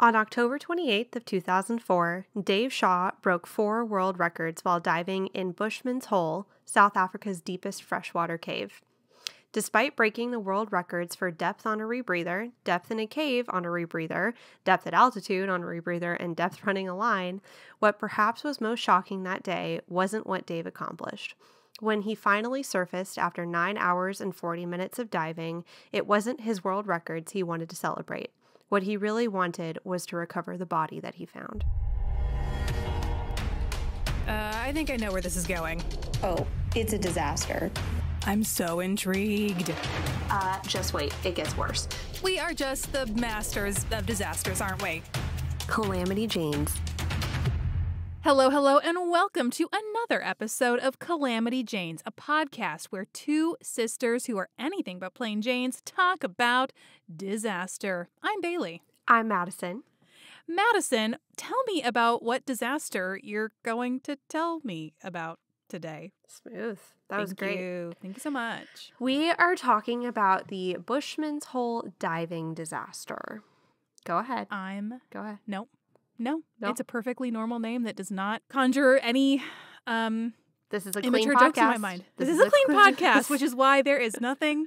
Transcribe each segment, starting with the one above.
On October 28th of 2004, Dave Shaw broke four world records while diving in Bushman's Hole, South Africa's deepest freshwater cave. Despite breaking the world records for depth on a rebreather, depth in a cave on a rebreather, depth at altitude on a rebreather, and depth running a line, what perhaps was most shocking that day wasn't what Dave accomplished. When he finally surfaced after 9 hours and 40 minutes of diving, it wasn't his world records he wanted to celebrate. What he really wanted was to recover the body that he found. Uh, I think I know where this is going. Oh, it's a disaster. I'm so intrigued. Uh, just wait, it gets worse. We are just the masters of disasters, aren't we? Calamity Janes. Hello, hello, and welcome to another episode of Calamity Janes, a podcast where two sisters who are anything but plain Janes talk about disaster. I'm Bailey. I'm Madison. Madison, tell me about what disaster you're going to tell me about today. Smooth. That Thank was great. You. Thank you so much. We are talking about the Bushman's Hole diving disaster. Go ahead. I'm Go ahead. no, no, No? It's a perfectly normal name that does not conjure any um This is a clean podcast. jokes in my mind. This, is, a clean clean- podcast, which is why there is nothing.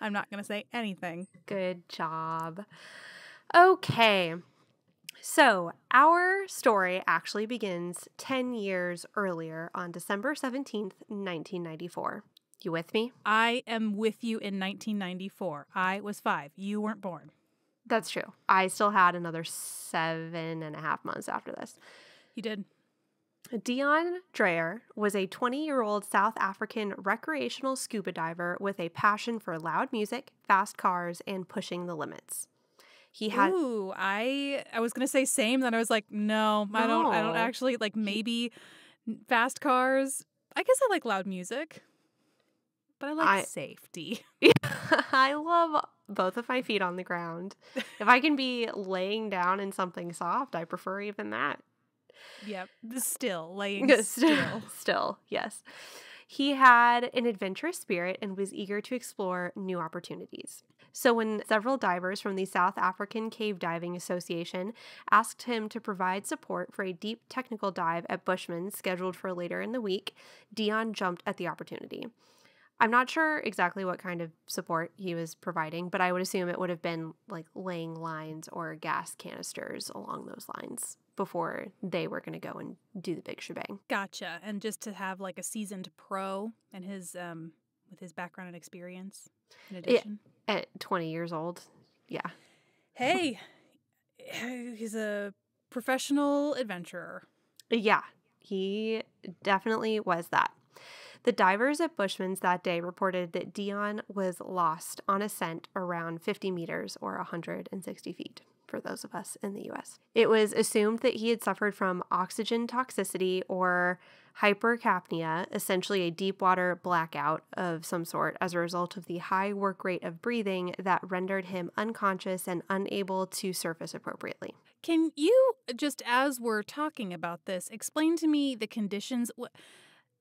I'm not going to say anything. Good job. Okay. So, our story actually begins 10 years earlier on December 17th, 1994. You with me? I am with you in 1994. I was five. You weren't born. That's true. I still had another seven and a half months after this. You did. Deon Dreyer was a 20 year old South African recreational scuba diver with a passion for loud music, fast cars, and pushing the limits. He had Ooh, I I was gonna say same. Then I was like, no, I don't. I don't actually like maybe fast cars. I guess I like loud music, but I like I- safety. I love both of my feet on the ground. if I can be laying down in something soft, I prefer even that. yep. Still laying still, still. yes. He had an adventurous spirit and was eager to explore new opportunities. So, when several divers from the South African Cave Diving Association asked him to provide support for a deep technical dive at Bushman scheduled for later in the week, Deon jumped at the opportunity. I'm not sure exactly what kind of support he was providing, but I would assume it would have been like laying lines or gas canisters along those lines before they were going to go and do the big shebang. Gotcha. And just to have like a seasoned pro and his um with his background and experience in addition. At 20 years old, yeah. Hey, he's a professional adventurer. Yeah, he definitely was that. The divers at Bushman's that day reported that Deon was lost on ascent around 50 meters or 160 feet for those of us in the US. It was assumed that he had suffered from oxygen toxicity or hypercapnia, essentially a deep water blackout of some sort, as a result of the high work rate of breathing that rendered him unconscious and unable to surface appropriately. Can you just as we're talking about this, explain to me the conditions?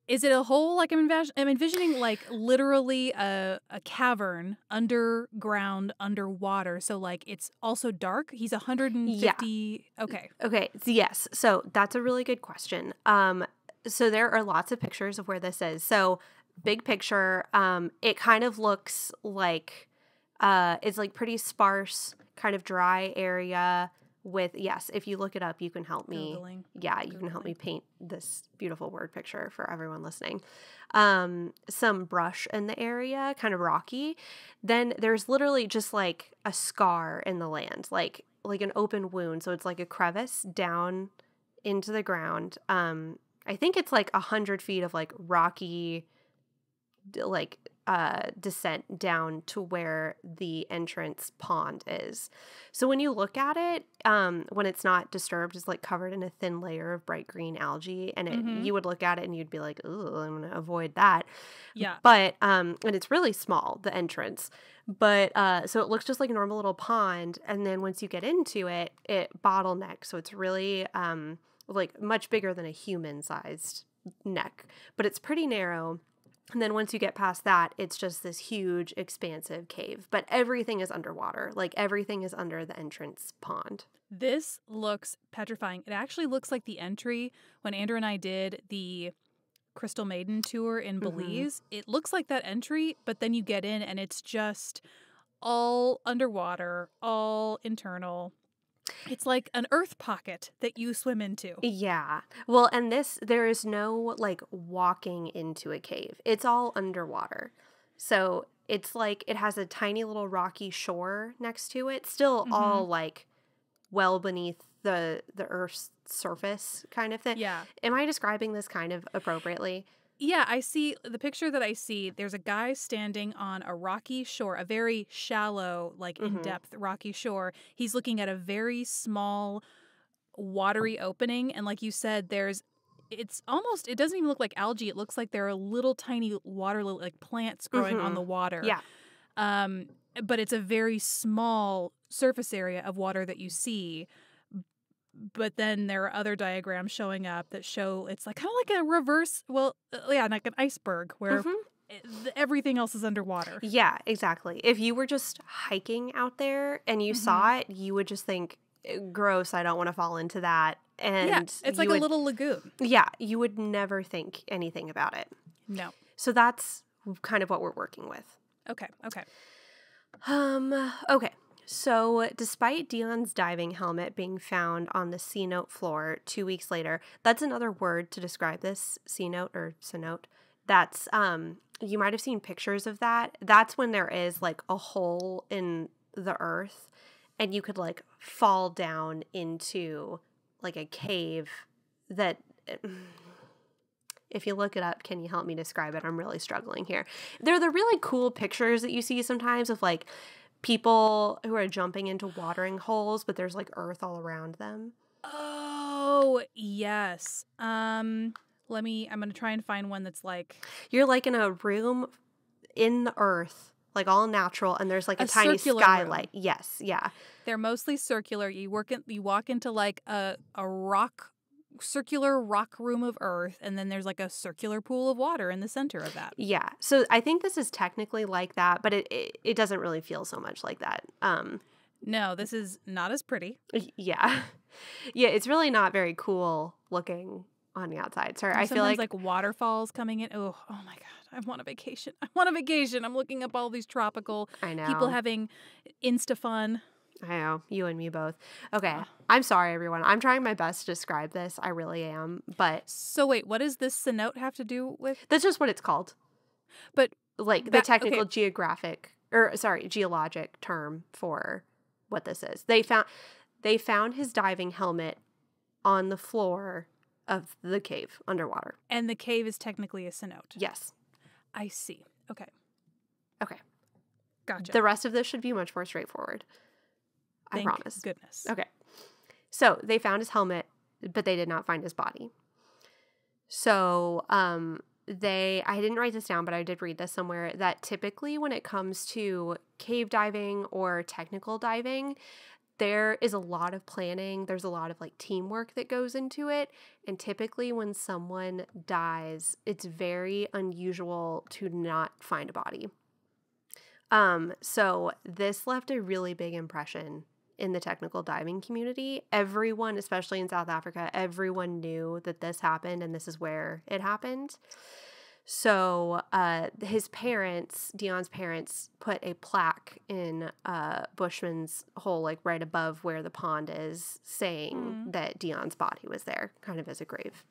Is it a hole like I'm, envis- I'm envisioning, like literally a, a cavern underground, underwater? So like it's also dark. He's 150. Okay. Okay, yes. So that's a really good question. Um so there are lots of pictures of where this is. So big picture, um it kind of looks like uh it's like pretty sparse, kind of dry area with yes, if you look it up, you can help me. Googling. Yeah, you can help me paint this beautiful word picture for everyone listening. Um some brush in the area, kind of rocky. Then there's literally just like a scar in the land, like like an open wound. So it's like a crevice down into the ground. Um, I think it's like a hundred feet of like rocky, like uh descent down to where the entrance pond is. So when you look at it, um, when it's not disturbed, it's like covered in a thin layer of bright green algae, and it, Mhm. you would look at it and you'd be like, "Oh, I'm gonna avoid that." Yeah. But um and it's really small, the entrance. But uh so it looks just like a normal little pond and then once you get into it, it bottlenecks. So it's really um like much bigger than a human sized neck, but it's pretty narrow. And then once you get past that, it's just this huge, expansive cave. But everything is underwater. Like everything is under the entrance pond. This looks petrifying. It actually looks like the entry when Andrew and I did the Crystal Maiden tour in Mhm. Belize. It looks like that entry, but then you get in and it's just all underwater, all internal. It's like an earth pocket that you swim into. Yeah. Well, and this, there is no like walking into a cave, it's all underwater. So it's like it has a tiny little rocky shore next to it, still mm-hmm. all like well beneath the the earth's surface kind of thing. Yeah. Am I describing this kind of appropriately? Yeah, I see the picture that I see. There's a guy standing on a rocky shore, a very shallow, like in Mhm. depth rocky shore. He's looking at a very small, watery opening. And like you said, there's, it's almost, it doesn't even look like algae. It looks like there are little tiny water, like plants growing on Mhm. the water. Yeah. Um, but it's a very small surface area of water that you see. But then there are other diagrams showing up that show it's like kind of like a reverse, well, uh, yeah, like an iceberg where Mhm. it- everything else is underwater. Yeah, exactly. If you were just hiking out there and you saw Mm-hmm. it, you would just think, "Eh, gross, I don't want to fall into that. And yeah, it's like you a little lagoon. Yeah, you would never think anything about it. No. So that's kind of what we're working with. Okay. Okay. Um, okay. So, despite Deon's diving helmet being found on the C note floor two weeks later, that's another word to describe this C note or cenote. That's, um, you might have seen pictures of that. That's when there is like a hole in the earth and you could like fall down into like a cave that. If you look it up, can you help me describe it? I'm really struggling here. They're the really cool pictures that you see sometimes of like people who are jumping into watering holes, but there's like earth all around them. Oh yes. Um. Let me. I'm gonna try and find one that's like You're like in a room in the earth, like all natural, and there's like a, A tiny circular room. skylight. Yes, yeah. they're mostly circular. You work in. You walk into like a a rock, circular rock room of earth, and then there's like a circular pool of water in the center of that. Yeah. So I think this is technically like that, but it, it, it doesn't really feel so much like that. Um No, this is not as pretty. yeah. Yeah, it's really not very cool looking on the outside. Sorry, I feel like, like waterfalls coming in. Oh, oh my god! I want a vacation. I want a vacation. I'm looking up all these tropical I know. people having insta fun. I know, you and me both. Okay. I'm sorry everyone. I'm trying my best to describe this. I really am, but So wait, what does this cenote have to do with? That's just what it's called. But like the technical okay. geographic or sorry, geologic term for what this is. They found they found his diving helmet on the floor of the cave underwater. And the cave is technically a cenote. Yes. I see. Okay, Okay. gotcha. The rest of this should be much more straightforward. I promise. Goodness. Okay. So they found his helmet, but they did not find his body. So um they I didn't write this down, but I did read this somewhere that typically when it comes to cave diving or technical diving, there is a lot of planning. There's a lot of like teamwork that goes into it. And typically when someone dies, it's very unusual to not find a body. Um, so this left a really big impression in the technical diving community. Everyone, especially in South Africa, everyone knew that this happened and this is where it happened. So uh, his parents, Deon's parents, put a plaque in uh, Bushman's hole, like right above where the pond is, saying Mm. that Deon's body was there, kind of as a grave.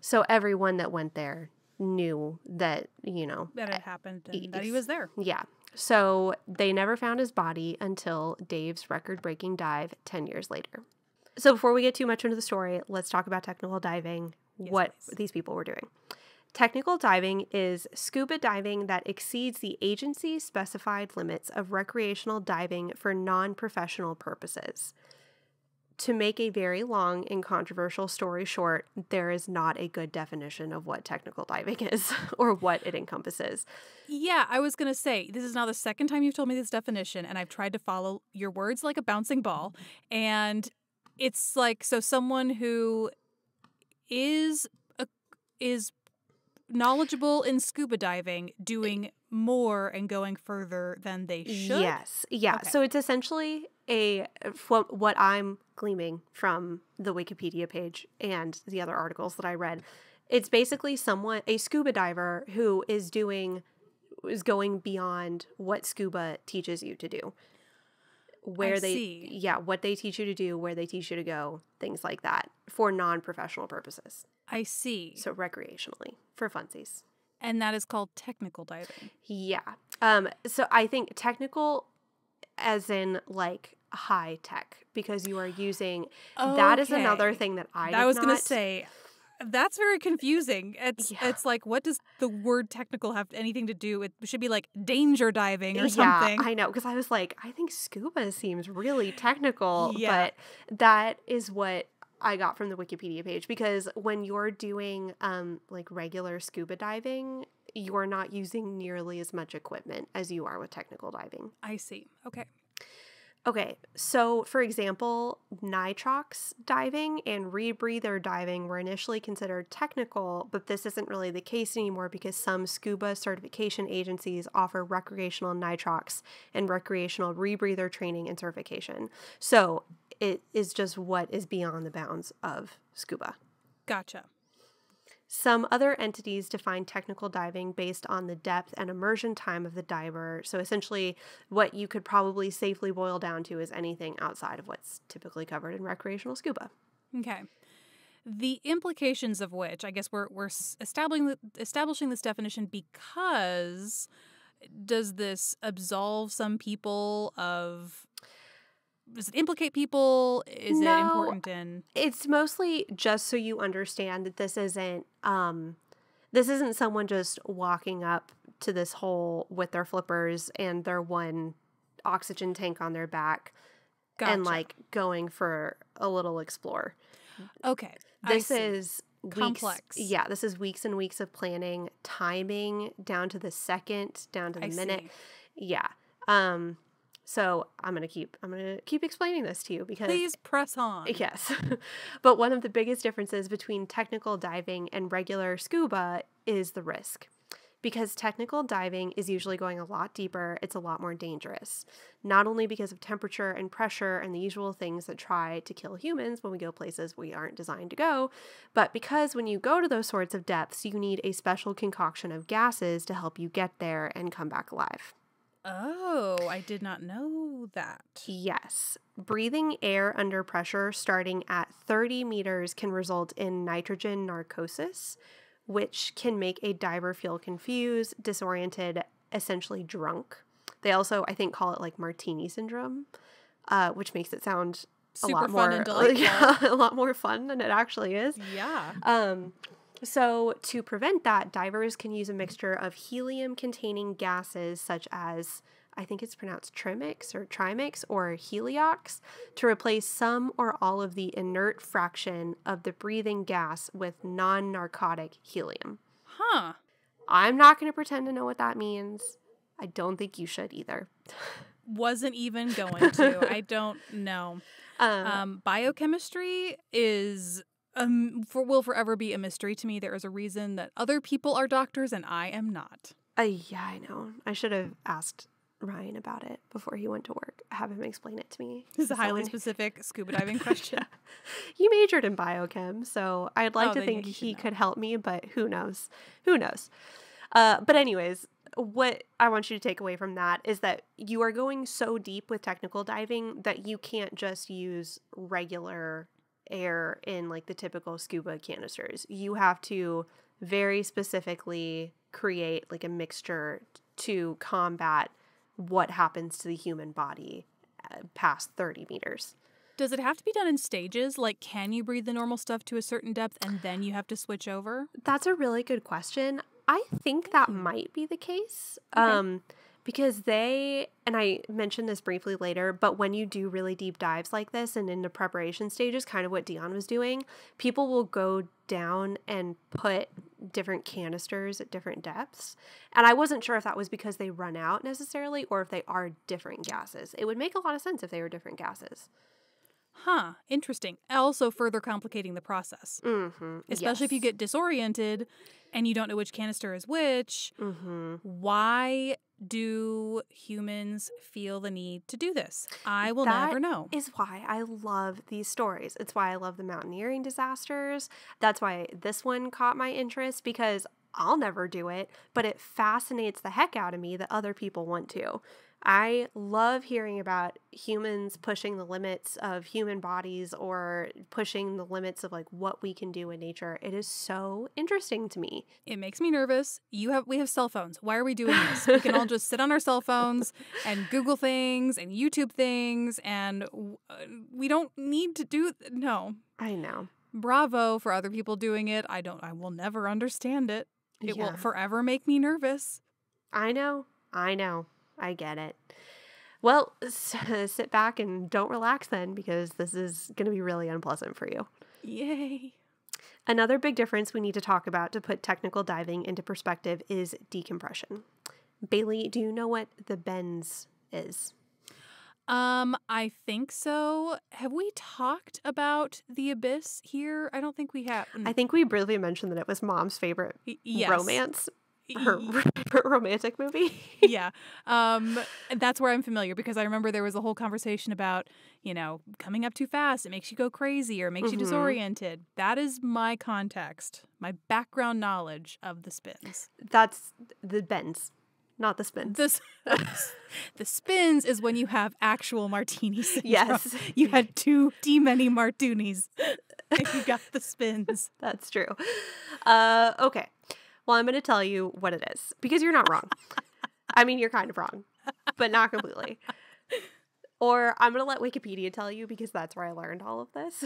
So everyone that went there knew that, you know, that it happened and that he was there. yeah. So they never found his body until Dave's record breaking dive 10 years later. So before we get too much into the story, let's talk about technical diving, Yes, what please. these people were doing. Technical diving is scuba diving that exceeds the agency specified limits of recreational diving for non professional purposes. To make a very long and controversial story short, there is not a good definition of what technical diving is or what it encompasses. Yeah, I was going to say, this is now the second time you've told me this definition, and I've tried to follow your words like a bouncing ball. And it's like, so someone who is a, is knowledgeable in scuba diving doing more and going further than they should. Yes. Yeah. Okay. So it's essentially a what what I'm gleaming from the Wikipedia page and the other articles that I read. It's basically someone a scuba diver who is doing is going beyond what scuba teaches you to do. Where I they see. yeah, what they teach you to do, where they teach you to go, things like that for non-professional purposes. I see. So recreationally for funsies. and that is called technical diving. Yeah. Um so I think technical as in like high tech because you are using that is another thing that I I was going to say that's very confusing. It's Yeah. it's like what does the word technical have anything to do? It should be like danger diving or yeah, something. I know because I was like I think scuba seems really technical Yeah. but that is what I got from the Wikipedia page because when you're doing um like regular scuba diving you're not using nearly as much equipment as you are with technical diving. I see. Okay. Okay, so for example, nitrox diving and rebreather diving were initially considered technical, but this isn't really the case anymore because some scuba certification agencies offer recreational nitrox and recreational rebreather training and certification. So it is just what is beyond the bounds of scuba. Gotcha. Some other entities define technical diving based on the depth and immersion time of the diver. So essentially, what you could probably safely boil down to is anything outside of what's typically covered in recreational scuba. Okay. The implications of which, I guess, we're we're establishing establishing this definition because does this absolve some people of? Does it implicate people? Is it important in? It's mostly just so you understand that this isn't um this isn't someone just walking up to this hole with their flippers and their one oxygen tank on their back and like going for a little explore. okay, this is weeks, Complex. Yeah, this is weeks and weeks of planning, timing down to the second, down to the I minute. see. Yeah. Um so I'm going to keep I'm going to keep explaining this to you because Please press on. Yes. but one of the biggest differences between technical diving and regular scuba is the risk. Because technical diving is usually going a lot deeper, it's a lot more dangerous. Not only because of temperature and pressure and the usual things that try to kill humans when we go places we aren't designed to go, but because when you go to those sorts of depths, you need a special concoction of gases to help you get there and come back alive. Oh, I did not know that. Yes. Breathing air under pressure starting at 30 meters can result in nitrogen narcosis, which can make a diver feel confused, disoriented, essentially drunk. They also, I think, call it like martini syndrome, uh, which makes it sound a Super lot fun more and delightful. yeah, a lot more fun than it actually is. Yeah. Um, so, to prevent that, divers can use a mixture of helium containing gases such as, I think it's pronounced trimix or trimix or heliox, to replace some or all of the inert fraction of the breathing gas with non narcotic helium. Huh. I'm not going to pretend to know what that means. I don't think you should either. Wasn't even going to. I don't know. Um, Um, biochemistry is um for will forever be a mystery to me. There is a reason that other people are doctors and I am not. uh, yeah, I know. I should have asked Ryan about it before he went to work. Have him explain it to me. This is a highly specific scuba diving question. Yeah. He majored in biochem, so I'd like Oh, to think he could help me, but who knows? Who knows? Uh, but anyways, what I want you to take away from that is that you are going so deep with technical diving that you can't just use regular air in like the typical scuba canisters. You have to very specifically create like a mixture to combat what happens to the human body uh, past 30 meters. Does it have to be done in stages? Like, can you breathe the normal stuff to a certain depth and then you have to switch over? That's a really good question. I think that might be the case. Um because they and I mentioned this briefly later, but when you do really deep dives like this and in the preparation stages, kind of what Deon was doing, people will go down and put different canisters at different depths. And I wasn't sure if that was because they run out necessarily or if they are different gases. It would make a lot of sense if they were different gases. Huh, interesting. Also, further complicating the process, Mm-hmm. especially if you get disoriented and you don't know which canister is which. Mm-hmm. Why do humans feel the need to do this? I will That never know. Is why I love these stories. It's why I love the mountaineering disasters. That's why this one caught my interest because I'll never do it, but it fascinates the heck out of me that other people want to. I love hearing about humans pushing the limits of human bodies or pushing the limits of like what we can do in nature. It is so interesting to me. It makes me nervous. You have we have cell phones. Why are we doing this? we can all just sit on our cell phones and Google things and YouTube things, and uh, we don't need to do. No, I know. bravo for other people doing it. I don't. I will never understand it. It Yeah. will forever make me nervous. I know. I know. I get it. Well, s- sit back and don't relax then because this is going to be really unpleasant for you. Yay! Another big difference we need to talk about to put technical diving into perspective is decompression. Bailey, do you know what the bends is? Um, I think so. Have we talked about the abyss here? I don't think we have. I think we briefly mentioned that it was mom's favorite yes. romance, her romantic movie. yeah. Um, that's where I'm familiar because I remember there was a whole conversation about, you know, coming up too fast. It makes you go crazy or makes you Mhm. disoriented. That is my context, my background knowledge of the spins. That's the bends, not the spins. This, the spins is when you have actual martinis. Yes. You had too too many martinis. and you got the spins. That's true. Uh, okay. Well, I'm going to tell you what it is because you're not wrong. I mean, you're kind of wrong, but not completely. Or I'm going to let Wikipedia tell you because that's where I learned all of this.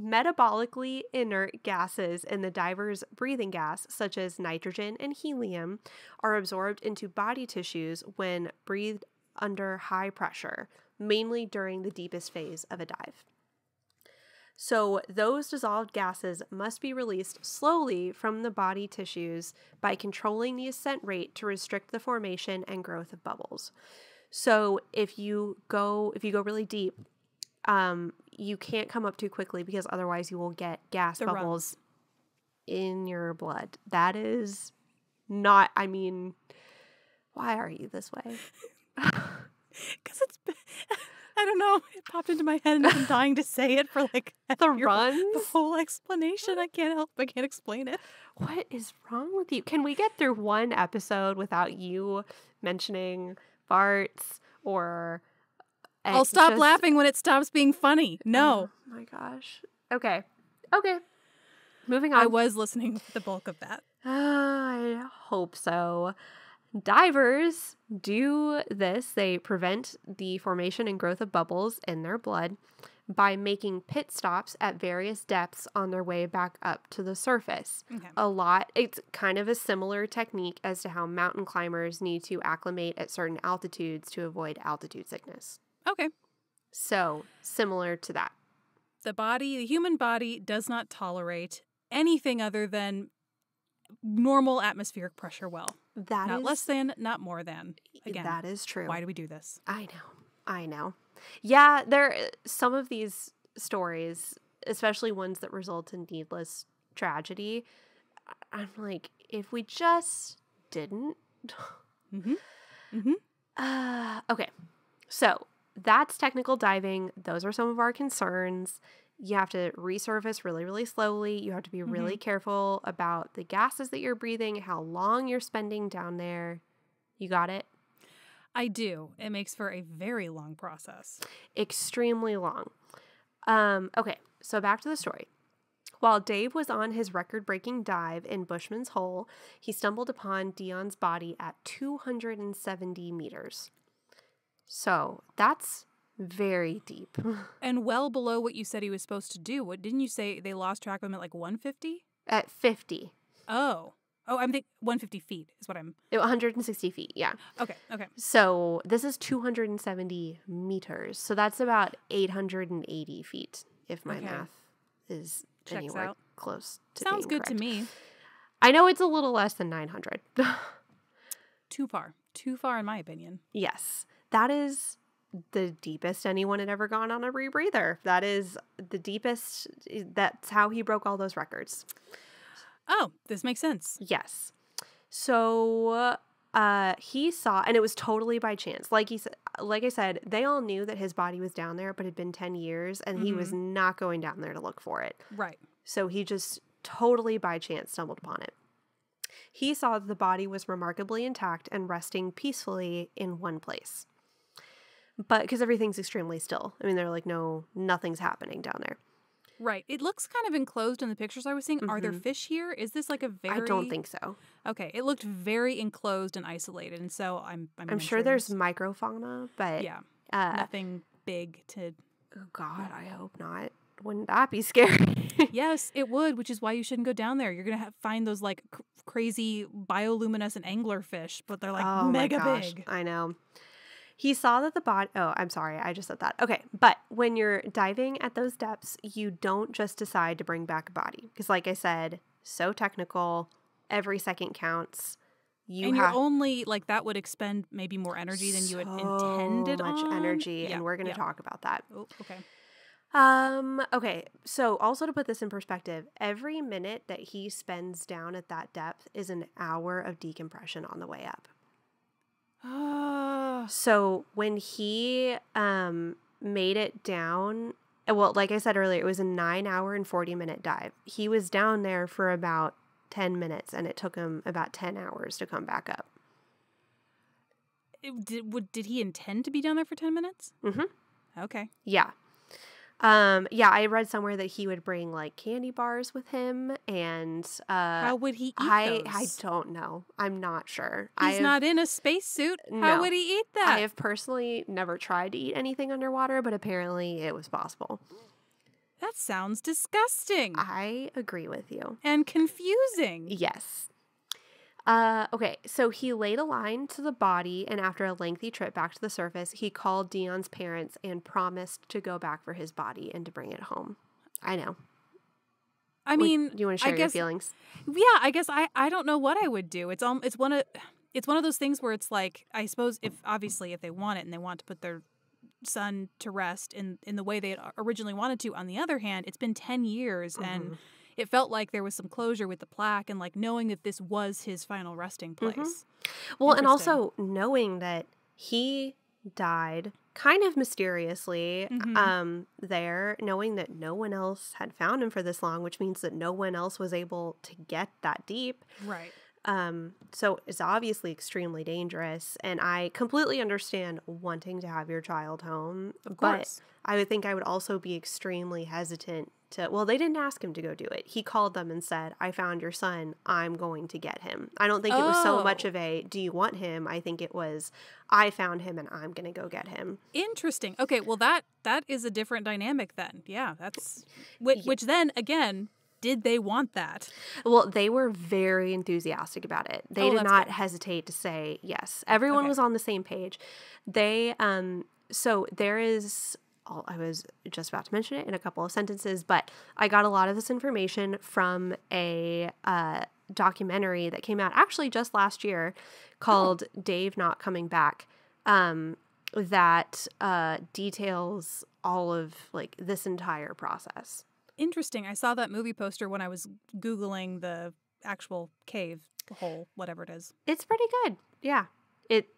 Metabolically inert gases in the diver's breathing gas, such as nitrogen and helium, are absorbed into body tissues when breathed under high pressure, mainly during the deepest phase of a dive. So, those dissolved gases must be released slowly from the body tissues by controlling the ascent rate to restrict the formation and growth of bubbles. So, if you go if you go really deep, um, you can't come up too quickly because otherwise you will get gas The bubbles in your blood. That is not. I mean, why are you this way? Because it's. I don't know. It popped into my head and I'm dying to say it for like The your- runs. The whole explanation. I can't help. I can't explain it. What is wrong with you? Can we get through one episode without you mentioning farts or? I'll uh, stop just- laughing when it stops being funny. No. Oh my gosh. Okay. Okay. Moving on. I was listening to the bulk of that. I hope so. Divers do this. They prevent the formation and growth of bubbles in their blood by making pit stops at various depths on their way back up to the surface. Okay. A lot, it's kind of a similar technique as to how mountain climbers need to acclimate at certain altitudes to avoid altitude sickness. Okay. So, similar to that. The body, the human body, does not tolerate anything other than normal atmospheric pressure well. That not is- less than, not more than. Again, that is true. why do we do this? I know. I know. Yeah, there some of these stories, especially ones that result in needless tragedy, I'm like, if we just didn't. Mm-hmm. Mm-hmm. Uh, okay. So, that's technical diving. Those are some of our concerns. You have to resurface really, really slowly. You have to be really careful about the gases that you're breathing, how long you're spending down there. You got it? I do. It makes for a very long process. extremely long. Um, okay, so back to the story. While Dave was on his record breaking dive in Bushman's Hole, he stumbled upon Deon's body at 270 meters. So that's very deep. And well below what you said he was supposed to do. What didn't you say they lost track of him at like 150? at 50, Oh. Oh, I'm think 150 feet is what I'm. 160 feet, yeah. Okay. Okay. So this is 270 meters. So that's about 880 feet, if my Okay. math is Checks anywhere out. close to Sounds good to me. I know it's a little less than 900. Too far. Too far, in my opinion. yes, that is the deepest anyone had ever gone on a rebreather. That is the deepest. That's how he broke all those records. Oh, this makes sense. Yes. So uh he saw and it was totally by chance. Like he said like I said, they all knew that his body was down there, but it had been 10 years and he was not going down there to look for it. Right. So he just totally by chance stumbled upon it. He saw that the body was remarkably intact and resting peacefully in one place. But because everything's extremely still. I mean, they're like, no, nothing's happening down there. Right. It looks kind of enclosed in the pictures I was seeing. Are there Mhm. fish here? Is this like a very I don't think so. Okay, it looked very enclosed and isolated, and so I'm I'm, I'm sure there's microfauna, but yeah uh, nothing big to. oh God, I hope not. Wouldn't that be scary? yes, it would, which is why you shouldn't go down there. You're gonna have, find those like cr- crazy bioluminescent anglerfish, but they're like oh mega big. I know. He saw that the body. Oh, I'm sorry. I just said that. Okay. But when you're diving at those depths, you don't just decide to bring back a body. Because, like I said, so technical, every second counts. You and have you're only like that would expend maybe more energy than you had intended so much on. energy. Yeah, And we're going to yeah. talk about that. Oh, okay. Um, okay. So, also to put this in perspective, every minute that he spends down at that depth is an hour of decompression on the way up. So when he um made it down, well, like I said earlier, it was a nine hour and forty minute dive. He was down there for about ten minutes, and it took him about ten hours to come back up. it- did would did he intend to be down there for ten minutes? Mhm. Okay. Yeah. Um, yeah, I read somewhere that he would bring like candy bars with him, and uh, How would he eat I those? I don't know. I'm not sure. He's I've, not in a spacesuit. How would he eat that? I have personally never tried to eat anything underwater, but apparently it was possible. That sounds disgusting I agree with you. and confusing. Yes. Uh, okay, so he laid a line to the body, and after a lengthy trip back to the surface, he called Deon's parents and promised to go back for his body and to bring it home. I know. I mean, do you want to I share your guess- feelings? Yeah, I guess I I don't know what I would do. It's um it's one of it's one of those things where it's like I suppose if obviously if they want it and they want to put their son to rest in in the way they originally wanted to. On the other hand, it's been 10 years Mm-hmm. and it felt like there was some closure with the plaque and like knowing that this was his final resting Mm-hmm. place. Well, and also knowing that he died kind of mysteriously Mhm. um there knowing that no one else had found him for this long which means that no one else was able to get that deep Right. um so it's obviously extremely dangerous and i completely understand wanting to have your child home Of but i would think i would also be extremely hesitant to well they didn't ask him to go do it he called them and said i found your son i'm going to get him i don't think it was so much Oh. of a do you want him i think it was i found him and i'm going to go get him Interesting. Okay, well that that is a different dynamic then. Yeah, that's which, Ye- which then again, did they want that? Well, they were very enthusiastic about it. They Oh, did not good. hesitate to say yes. Everyone Okay. was on the same page. They um so there is I was just about to mention it in a couple of sentences, but I got a lot of this information from a uh, documentary that came out actually just last year called Dave Not Coming Back. Um, that uh, details all of like this entire process. Interesting. I saw that movie poster when I was googling the actual cave hole, whatever it is. It's pretty good. Yeah. It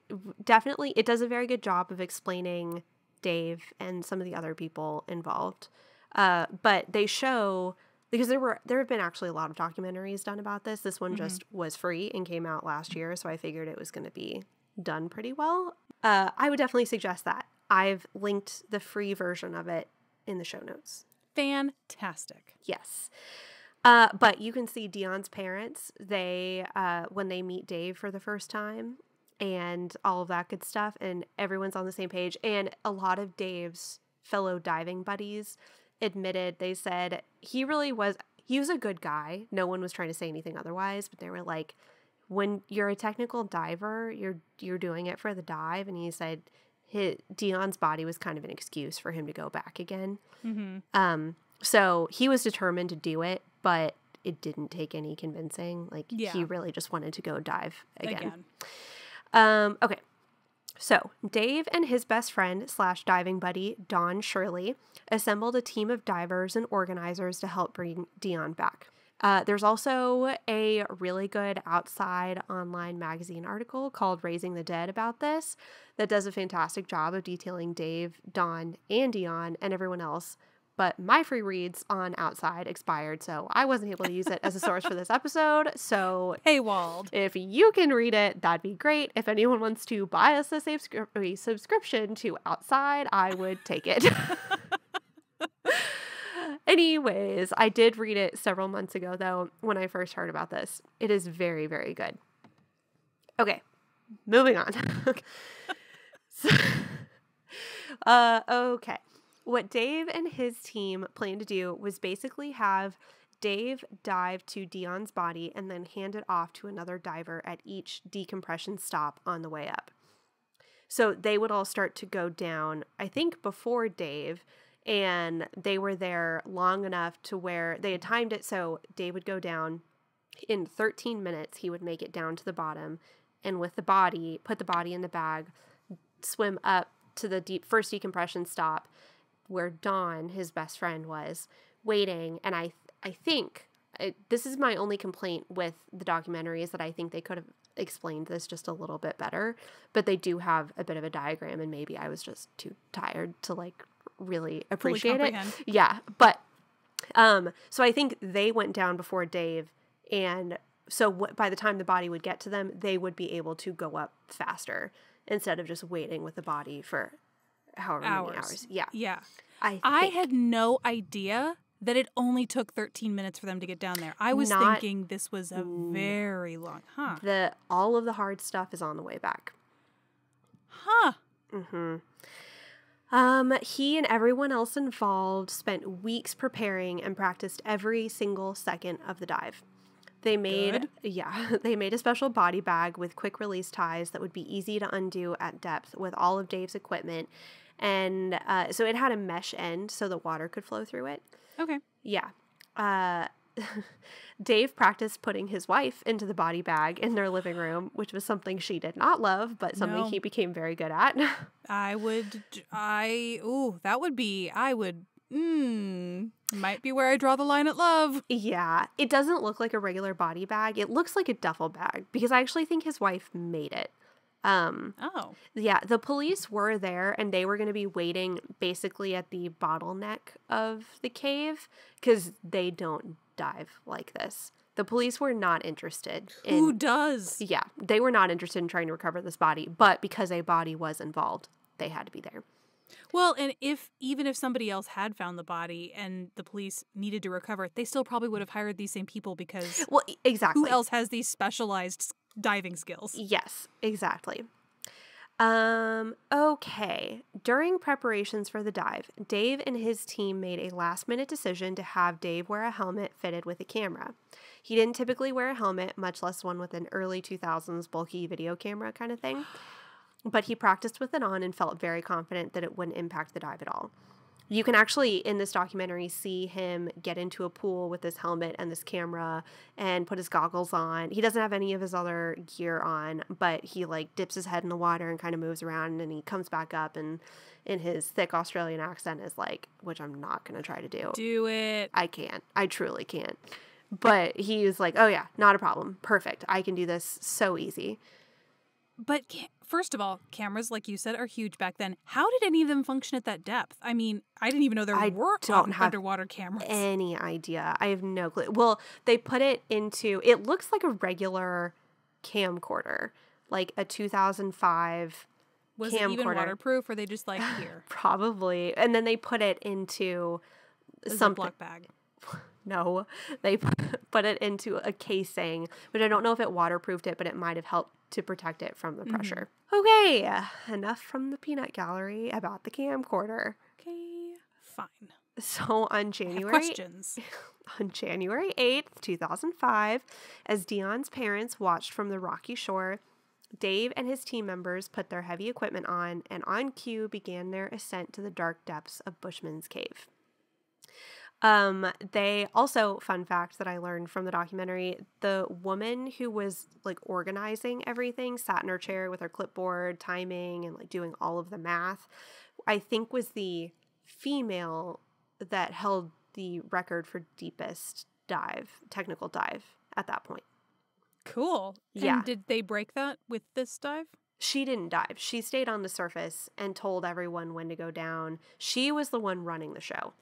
definitely it does a very good job of explaining Dave and some of the other people involved. Uh, but they show because there were there have been actually a lot of documentaries done about this. This one just was free and came out last year, so I figured it was going to be done pretty well. Uh, I would definitely suggest that. I've linked the free version of it in the show notes. Fantastic. Yes. Uh, but you can see Deon's parents, they, uh, when they meet Dave for the first time and all of that good stuff, and everyone's on the same page. And a lot of Dave's fellow diving buddies admitted, they said he really was, he was a good guy. No one was trying to say anything otherwise, but they were like, when you're a technical diver, you're you're doing it for the dive, and he said his, Deon's body was kind of an excuse for him to go back again. Mm-hmm. Um, so he was determined to do it, but it didn't take any convincing. Like Yeah. he really just wanted to go dive again. Again. Um, okay. So, Dave and his best friend slash diving buddy, Don Shirley, assembled a team of divers and organizers to help bring Deon back. Uh, there's also a really good outside online magazine article called Raising the Dead about this that does a fantastic job of detailing Dave, Don, and Deon, and everyone else but my free reads on Outside expired, so I wasn't able to use it as a source for this episode. So, hey, Wald, if you can read it, that'd be great. If anyone wants to buy us a, subscri- a subscription to Outside, I would take it. Anyways, I did read it several months ago, though, when I first heard about this. It is very, very good. Okay, moving on. so, uh, okay what Dave and his team planned to do was basically have Dave dive to Deon's body and then hand it off to another diver at each decompression stop on the way up. So they would all start to go down, I think, before Dave, and they were there long enough to where they had timed it so Dave would go down. In 13 minutes, he would make it down to the bottom, and with the body, put the body in the bag, swim up to the deep first decompression stop, where Don, his best friend, was waiting. And I, I think it, this is my only complaint with the documentary is that I think they could have explained this just a little bit better. But they do have a bit of a diagram, and maybe I was just too tired to like really appreciate it. Yeah, but um, so I think they went down before Dave, and so w- by the time the body would get to them, they would be able to go up faster instead of just waiting with the body for however hours. many hours. Yeah. Yeah. I I had no idea that it only took 13 minutes for them to get down there. I was Not, thinking this was a very long, huh? The all of the hard stuff is on the way back. Huh. Mhm. Um, he and everyone else involved spent weeks preparing and practiced every single second of the dive. They made Good. yeah, they made a special body bag with quick release ties that would be easy to undo at depth with all of Dave's equipment and uh, so it had a mesh end so the water could flow through it. Okay. Yeah. Uh, Dave practiced putting his wife into the body bag in their living room, which was something she did not love, but something no. he became very good at. I would, I, ooh, that would be, I would, hmm, might be where I draw the line at love. Yeah. It doesn't look like a regular body bag. It looks like a duffel bag because I actually think his wife made it. Um, oh. Yeah, the police were there and they were going to be waiting basically at the bottleneck of the cave because they don't dive like this. The police were not interested. In, Who does? Yeah, they were not interested in trying to recover this body, but because a body was involved, they had to be there. Well, and if even if somebody else had found the body and the police needed to recover it, they still probably would have hired these same people because well, exactly. Who else has these specialized diving skills. Yes, exactly. Um, okay. During preparations for the dive, Dave and his team made a last minute decision to have Dave wear a helmet fitted with a camera. He didn't typically wear a helmet, much less one with an early 2000s bulky video camera kind of thing, but he practiced with it on and felt very confident that it wouldn't impact the dive at all you can actually in this documentary see him get into a pool with this helmet and this camera and put his goggles on. He doesn't have any of his other gear on, but he like dips his head in the water and kind of moves around and he comes back up and in his thick Australian accent is like, which I'm not going to try to do. Do it. I can't. I truly can't. But he was like, "Oh yeah, not a problem. Perfect. I can do this so easy." But first of all, cameras, like you said, are huge back then. How did any of them function at that depth? I mean, I didn't even know there I were don't have underwater cameras. Any idea? I have no clue. Well, they put it into. It looks like a regular camcorder, like a 2005 was camcorder. it even waterproof, or they just like here? Probably. And then they put it into a something. bag. No, they put it into a casing, which I don't know if it waterproofed it, but it might have helped to protect it from the mm-hmm. pressure. Mm-hmm. Okay, enough from the peanut gallery about the camcorder. Okay, fine. So on January questions. on January 8th, 2005, as Deon's parents watched from the rocky shore, Dave and his team members put their heavy equipment on and on cue began their ascent to the dark depths of Bushman's Cave. Um, they also, fun fact that I learned from the documentary the woman who was like organizing everything sat in her chair with her clipboard, timing, and like doing all of the math. I think was the female that held the record for deepest dive, technical dive at that point. Cool. Yeah. And did they break that with this dive? She didn't dive. She stayed on the surface and told everyone when to go down. She was the one running the show.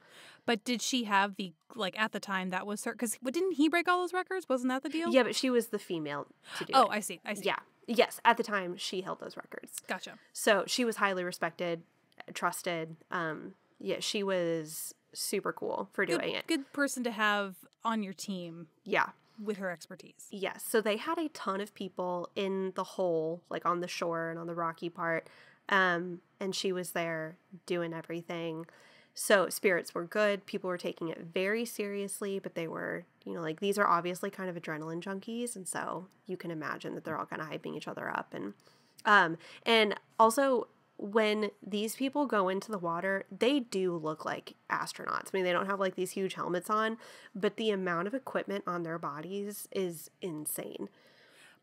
But did she have the like at the time that was her? Because didn't he break all those records? Wasn't that the deal? Yeah, but she was the female to do Oh, it. I see. I see. Yeah. Yes, at the time she held those records. Gotcha. So she was highly respected, trusted. Um, yeah, she was super cool for Good, doing it. good person to have on your team Yeah. With her expertise. Yes. So they had a ton of people in the hole, like on the shore and on the rocky part. Um, and she was there doing everything. So spirits were good. People were taking it very seriously, but they were, you know, like these are obviously kind of adrenaline junkies, and so you can imagine that they're all kind of hyping each other up, and um, and also when these people go into the water, they do look like astronauts. I mean, they don't have like these huge helmets on, but the amount of equipment on their bodies is insane.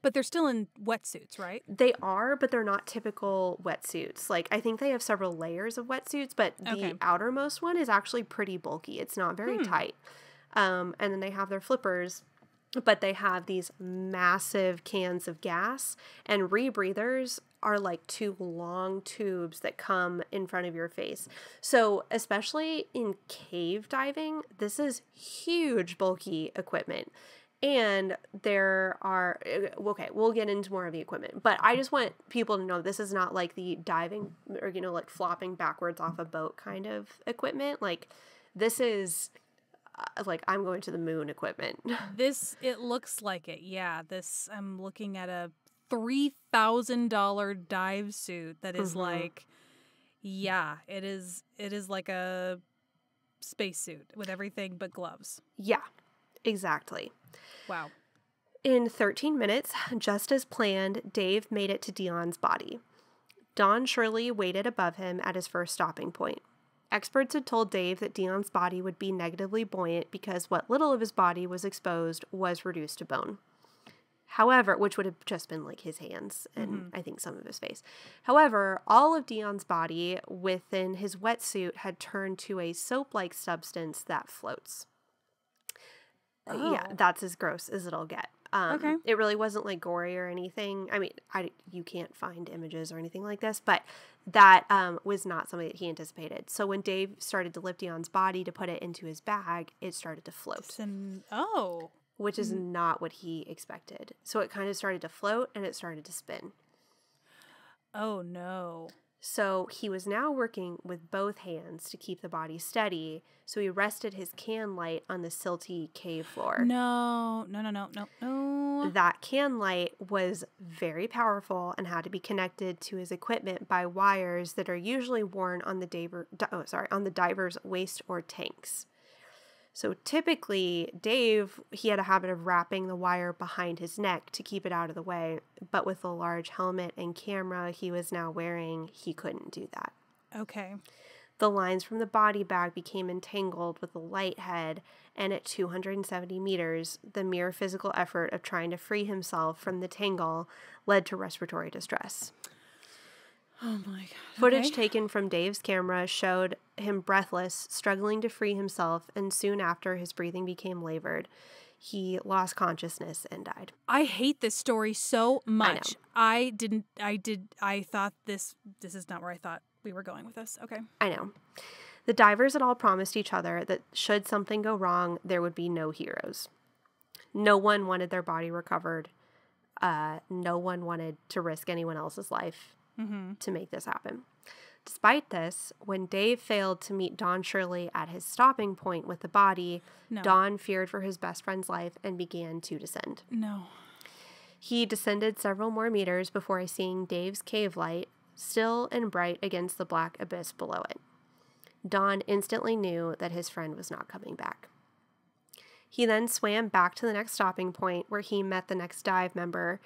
But they're still in wetsuits, right? They are, but they're not typical wetsuits. Like I think they have several layers of wetsuits, but the Okay. outermost one is actually pretty bulky. It's not very Hmm. tight. Um, and then they have their flippers, but they have these massive cans of gas and rebreathers are like two long tubes that come in front of your face. So, especially in cave diving, this is huge bulky equipment and there are uh, okay we'll get into more of the equipment but i just want people to know this is not like the diving or you know like flopping backwards off a boat kind of equipment like this is uh, like i'm going to the moon equipment This it looks like it. Yeah. This I'm looking at a three thousand dollar dive suit that is Mhm. like yeah, it is it is like a spacesuit with everything but gloves. yeah exactly Wow. In 13 minutes, just as planned, Dave made it to Deon's body. Don Shirley waited above him at his first stopping point. Experts had told Dave that Deon's body would be negatively buoyant because what little of his body was exposed was reduced to bone. However, which would have just been like his hands and I think some of his face. However, all of Deon's body within his wetsuit had turned to a soap like substance that floats. Yeah, Oh. that's as gross as it'll get. Um, Okay. It really wasn't like gory or anything. I mean, I you can't find images or anything like this, but that um, was not something that he anticipated. So when Dave started to lift Deon's body to put it into his bag, it started to float, oh. Which is mm-hmm. not what he expected. So it kind of started to float and it started to spin. Oh no. So he was now working with both hands to keep the body steady. So he rested his can light on the silty cave floor. No. No no no no no. That can light was very powerful and had to be connected to his equipment by wires that are usually worn on the diver oh sorry on the diver's waist or tanks. So typically Dave he had a habit of wrapping the wire behind his neck to keep it out of the way, but with the large helmet and camera he was now wearing, he couldn't do that. Okay. The lines from the body bag became entangled with the light head, and at 270 meters, the mere physical effort of trying to free himself from the tangle led to respiratory distress. Oh my god. Footage Okay. taken from Dave's camera showed him breathless, struggling to free himself, and soon after his breathing became labored. He lost consciousness and died. I hate this story so much. I, didn't I did I thought this this is not where I thought we were going with this. Okay. I know. The divers had all promised each other that should something go wrong, there would be no heroes. No one wanted their body recovered. Uh, no one wanted to risk anyone else's life Mm-hmm. to make this happen. Despite this, when Dave failed to meet Don Shirley at his stopping point with the body, No. Don feared for his best friend's life and began to descend. No. He descended several more meters before seeing Dave's cave light, still and bright against the black abyss below it. Don instantly knew that his friend was not coming back. He then swam back to the next stopping point where he met the next dive member,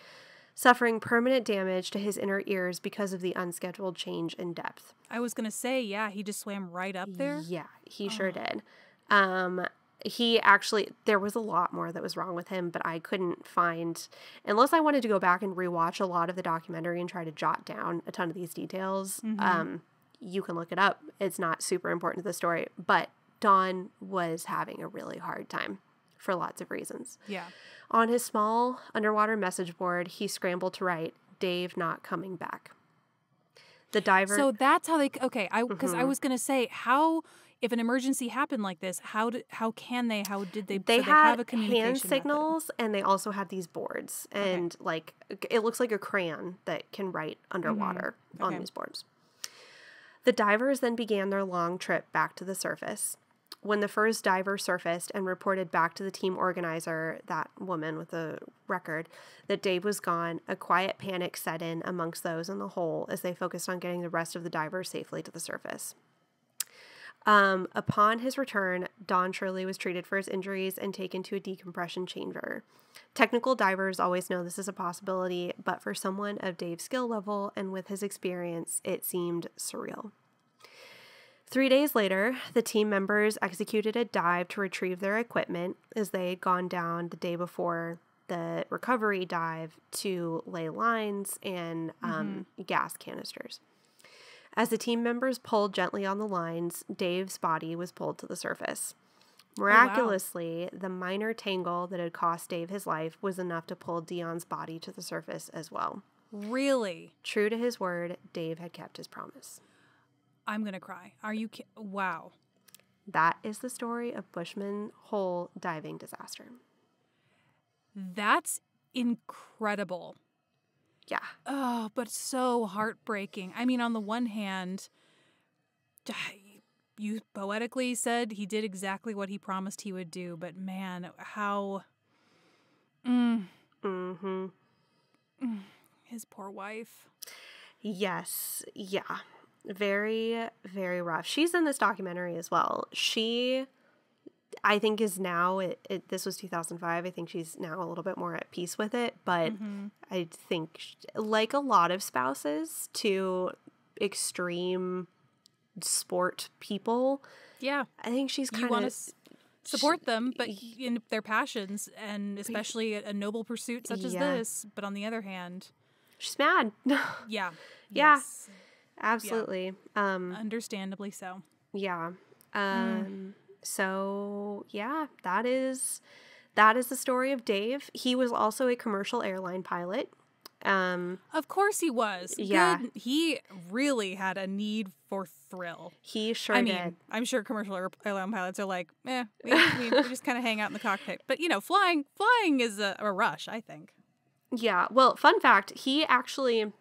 suffering permanent damage to his inner ears because of the unscheduled change in depth. I was gonna say, yeah, he just swam right up there. Yeah, he sure did. Um, he actually there was a lot more that was wrong with him, but I couldn't find unless I wanted to go back and rewatch a lot of the documentary and try to jot down a ton of these details. Um, you can look it up. It's not super important to the story, but Don was having a really hard time for lots of reasons. Yeah. On his small underwater message board, he scrambled to write, Dave not coming back. The diver. So that's how they okay, I because I was going to say how if an emergency happened like this, how did how can they how did they they so had have a communication hand method. signals and they also had these boards and like it looks like a crayon that can write underwater on Mm-hmm. Okay. these boards the divers then began their long trip back to the surface when the first diver surfaced and reported back to the team organizer that woman with the record that dave was gone a quiet panic set in amongst those in the hole as they focused on getting the rest of the divers safely to the surface um, upon his return, Don Shirley was treated for his injuries and taken to a decompression chamber. Technical divers always know this is a possibility, but for someone of Dave's skill level and with his experience, it seemed surreal. Three days later, the team members executed a dive to retrieve their equipment as they had gone down the day before the recovery dive to lay lines and um, gas canisters. As the team members pulled gently on the lines, Dave's body was pulled to the surface. Miraculously, the minor tangle that had cost Dave his life was enough to pull Deon's body to the surface as well. Really? True to his word, Dave had kept his promise. I'm going to cry. Are you ki- wow. That is the story of Bushman Hole diving disaster. That's incredible. Yeah. Oh, but so heartbreaking. I mean, on the one hand, you poetically said he did exactly what he promised he would do, but man, how. Mm, Mm-hmm. his poor wife. Yes. Yeah. Very, very rough. She's in this documentary as well. She, I think, is now, it, it, this was 2005. I think she's now a little bit more at peace with it. But mm-hmm. I think, sh- like a lot of spouses to extreme sport people, Yeah, I think she's kind of. s- support them, but in their passions, and especially a, noble pursuit such as Yeah. this. But on the other hand, She's mad. yeah, Yeah. yes, Absolutely. Um, understandably so. Yeah. Um so yeah, that is that is the story of Dave. He was also a commercial airline pilot. Um Of course he was. Yeah. Good- he really had a need for thrill. he sure I mean, did. I'm sure commercial airline pilots are like, eh, we, we, we just kind of hang out in the cockpit. But you know, flying, flying is a, a rush. I think. Yeah. Well, fun fact, he actually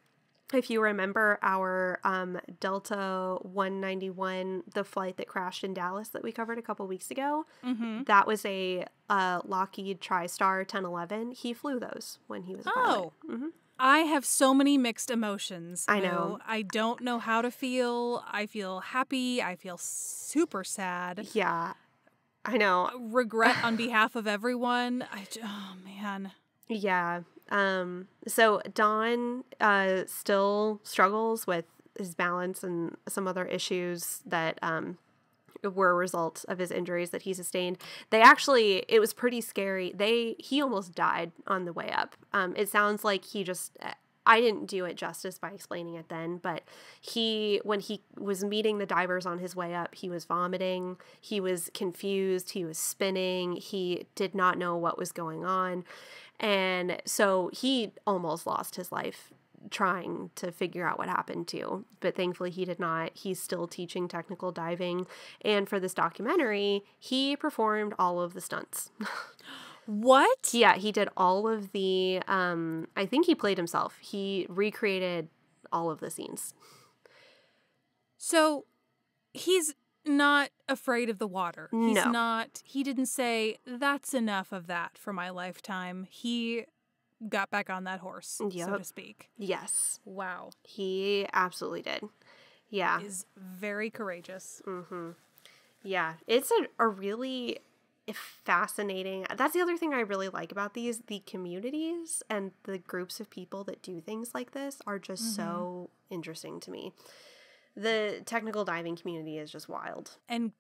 if you remember our um, Delta 191, the flight that crashed in Dallas that we covered a couple weeks ago, Mm-hmm. that was a uh, Lockheed TriStar 1011. He flew those when he was a pilot. Oh. Mhm. I have so many mixed emotions. I know. I don't know how to feel. I feel happy. I feel super sad. Yeah. I know. Regret on behalf of everyone. I, oh man. Yeah. Um so Don uh still struggles with his balance and some other issues that um were a result of his injuries that he sustained. They actually it was pretty scary. They he almost died on the way up. Um it sounds like he just I didn't do it justice by explaining it then, but he when he was meeting the divers on his way up, he was vomiting, he was confused, he was spinning, he did not know what was going on. And so he almost lost his life trying to figure out what happened to. But thankfully he did not. He's still teaching technical diving. And for this documentary, he performed all of the stunts. What? yeah, he did all of the um I think he played himself. He recreated all of the scenes. So he's not afraid of the water. He's No. not he didn't say that's enough of that for my lifetime. He got back on that horse, so to speak. Yes. Wow. He absolutely did. Yeah. Is very courageous. Mm-hmm. Yeah, it's a, a really fascinating. That's the other thing I really like about these. The communities and the groups of people that do things like this are just so interesting to me. The technical diving community is just wild. And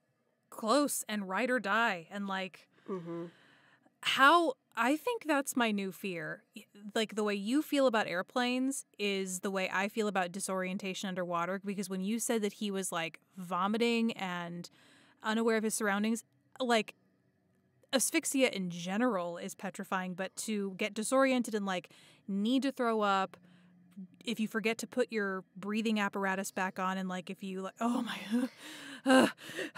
close and ride or die and like Mm-hmm. how I think that's my new fear. Like the way you feel about airplanes is the way I feel about disorientation underwater because when you said that he was like vomiting and unaware of his surroundings, like asphyxia in general is petrifying, but to get disoriented and like need to throw up if you forget to put your breathing apparatus back on and like if you like oh my uh,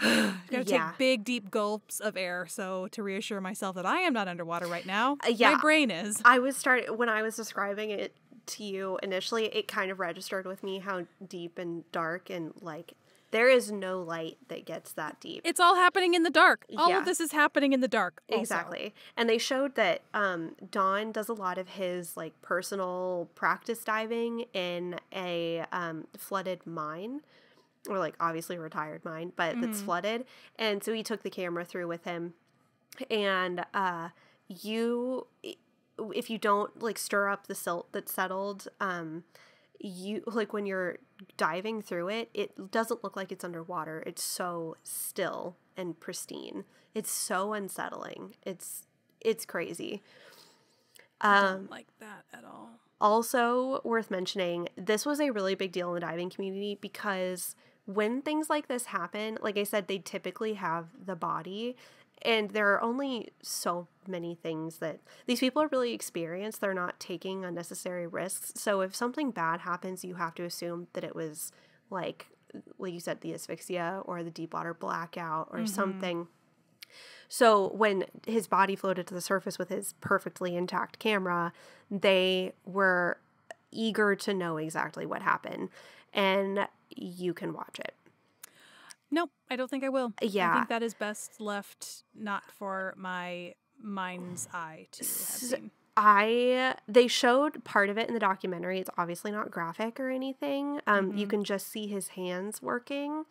gotta Yeah. take big deep gulps of air so to reassure myself that i am not underwater right now Uh, yeah. my brain is I was starting when I was describing it to you initially. It kind of registered with me how deep and dark and like there is no light that gets that deep. it's all happening in the dark all Yeah. of this is happening in the dark also. Exactly. And they showed that um, Don does a lot of his like personal practice diving in a um, flooded mine, or like obviously a retired mine, but that's Mhm. flooded. And so he took the camera through with him. And uh, you, if you don't like stir up the silt that's settled, um, you like when you're diving through it, it doesn't look like it's underwater. It's so still and pristine. It's so unsettling. It's it's crazy. I Um, don't like that at all also worth mentioning, this was a really big deal in the diving community because when things like this happen, like I said, they typically have the body. And there are only so many things that these people are really experienced. They're not taking unnecessary risks. So if something bad happens, you have to assume that it was like, like you said, the asphyxia or the deep water blackout or Mhm. something. So when his body floated to the surface with his perfectly intact camera, they were eager to know exactly what happened. And you can watch it. Nope i don't think i will Yeah. i think that is best left not for my mind's eye to have seen I they showed part of it in the documentary. It's obviously not graphic or anything. Um, you Mhm. can just see his hands working,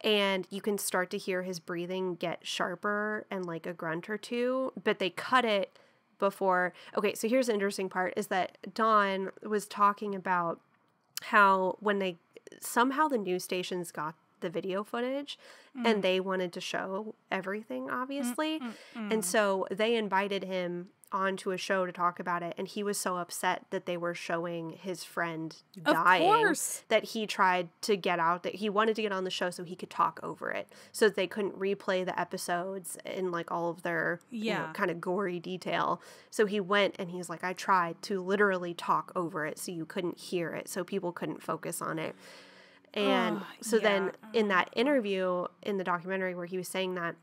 and you can start to hear his breathing get sharper and like a grunt or two. But they cut it before. Okay, so here's the interesting part: is that Don was talking about how when they somehow the news stations got the video footage Mm. and they wanted to show everything obviously Mm, and mm. so they invited him onto a show to talk about it, and he was so upset that they were showing his friend of dying course that he tried to get out that he wanted to get on the show so he could talk over it, so that they couldn't replay the episodes in like all of their Yeah. kind of gory detail. So he went and he's like, I tried to literally talk over it so you couldn't hear it, so people couldn't focus on it. And Ugh, so then in that interview in the documentary where he was saying that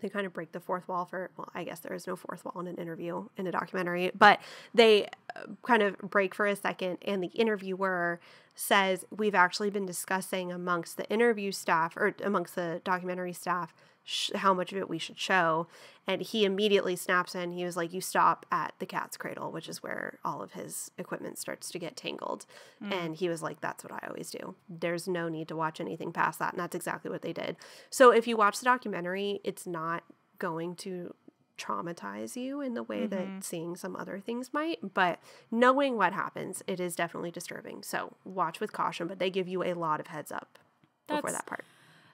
they kind of break the fourth wall for well i guess there is no fourth wall in an interview in a documentary but they uh, kind of break for a second and the interviewer says we've actually been discussing amongst the interview staff or amongst the documentary staff sh- how much of it we should show. And he immediately snaps in. He was like you stop at the cat's cradle which is where all of his equipment starts to get tangled. Mm. and he was like that's what i always do. There's no need to watch anything past that. And that's exactly what they did. So if you watch the documentary it's not going to traumatize you in the way Mhm. that seeing some other things might. But knowing what happens it is definitely disturbing. So watch with caution but they give you a lot of heads up before that part.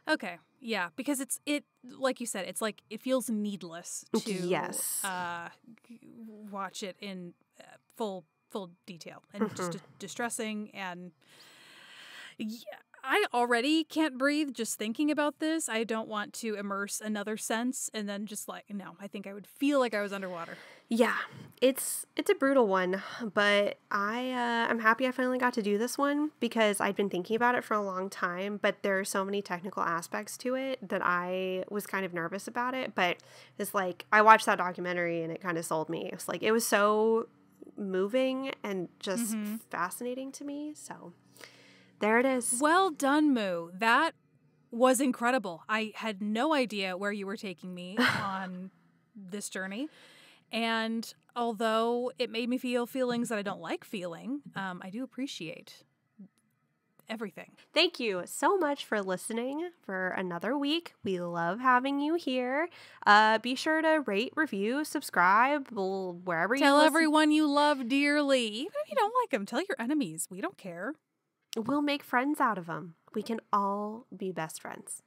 Okay. Yeah, because it's it like you said, it's like it feels needless to Yes. uh watch it in uh, full full detail and just Mhm. di- distressing and yeah, I already can't breathe just thinking about this. I don't want to immerse another sense and then just like no, I think I would feel like I was underwater. Yeah, it's it's a brutal one, but I uh, I'm happy I finally got to do this one because I'd been thinking about it for a long time. But there are so many technical aspects to it that I was kind of nervous about it. But it's like I watched that documentary and it kind of sold me. It was like it was so moving and just Mhm. fascinating to me. So there it is. Well done, Moo. That was incredible. I had no idea where you were taking me on this journey. And although it made me feel feelings that I don't like feeling, um, I do appreciate everything. Thank you so much for listening for another week. We love having you here. Uh, be sure to rate, review, subscribe, wherever you Tell everyone you love dearly. Even if you don't like them, tell your enemies. We don't care. We'll make friends out of them. We can all be best friends.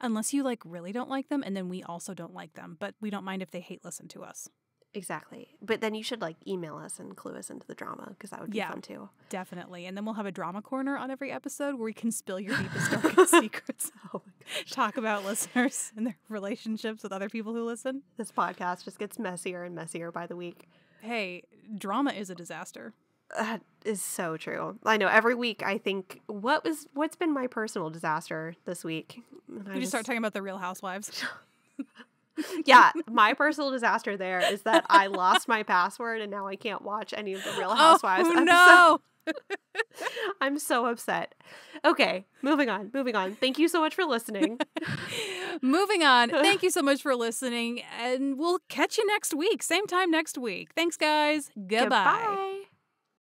unless you like really don't like them, and then we also don't like them, but we don't mind if they hate listen to us. Exactly. But then you should like email us and clue us into the drama because that would be Yeah. fun too. Definitely. And then we'll have a drama corner on every episode where we can spill your deepest, darkest secrets. Oh. Talk about listeners and their relationships with other people who listen. This podcast just gets messier and messier by the week. Hey, drama is a disaster. That is so true. I know every week I think what was what's been my personal disaster this week. And I We just start talking about the Real Housewives. yeah, my personal disaster there is that I lost my password and now I can't watch any of the Real oh, Housewives. Oh no! I'm so upset. Okay, moving on. Moving on. Thank you so much for listening. Moving on. Thank you so much for listening, and we'll catch you next week, same time next week. Thanks, guys. Goodbye. Goodbye.